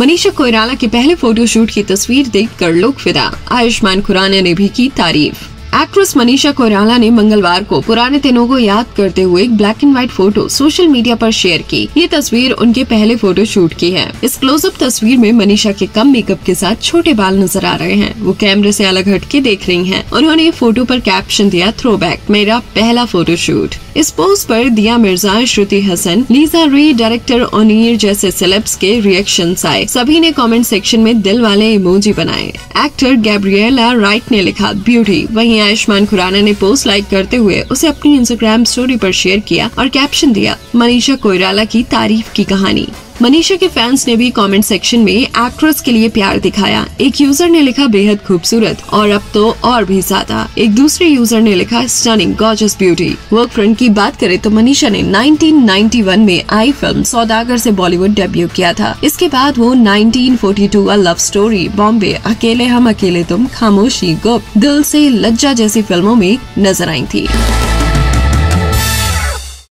मनीषा कोयराला के पहले फोटोशूट की तस्वीर देखकर लोग फिदा। आयुष्मान खुराना ने भी की तारीफ़। एक्ट्रेस मनीषा कोयराला ने मंगलवार को पुराने दिनों को याद करते हुए एक black and white photo social media पर शेयर की। ये तस्वीर उनके पहले फ़ोटो शूट की है। इस क्लोजअप तस्वीर में मनीषा के कम मेकअप के साथ छोटे बाल नज़र आ रहे हैं। वो कैमरे से अलग हट के देख रही हैं। उन्होंने फ़ोटो पर कैप्शन दिया थ्रो मेरा पहला फ़ोटो शूट इस पोस्ट पर Dia Mirza, Shruti Haasan, Lisa Ray director Onir जैसे सेलेब्स के रिएक्शन आए। सभी ने कमेंट सेक्शन में दिल वाले इमोजी बनाए। एक्टर गैब्रिएला राइट ने लिखा ब्यूटी वहीं आयुष्मान खुराना ने पोस्ट लाइक करते हुए उसे अपनी इंस्टाग्राम स्टोरी पर शेयर किया और कैप्शन दिया, मनीषा कोयराला की तारीफ़ की कहानी। मनीषा के फैंस ने भी कमेंट सेक्शन में एक्ट्रेस के लिए प्यार दिखाया। एक यूज़र ने लिखा, बेहद खूबसूरत। और अब तो और भी ज़्यादा। एक दूसरे यूज़र ने लिखा stunning gorgeous beauty work front की बात करें तो मनीषा ने 1991 में आई फ़िल्म सौदागर से बॉलीवुड डेब्यू किया था। इसके बाद वो 1942 अ लव स्टोरी बॉम्बे अकेले हम, अकेले तुम, खामोशी, गुप्त। दिल से लज्जा जैसी फ़िल्मों में नज़र आई थी।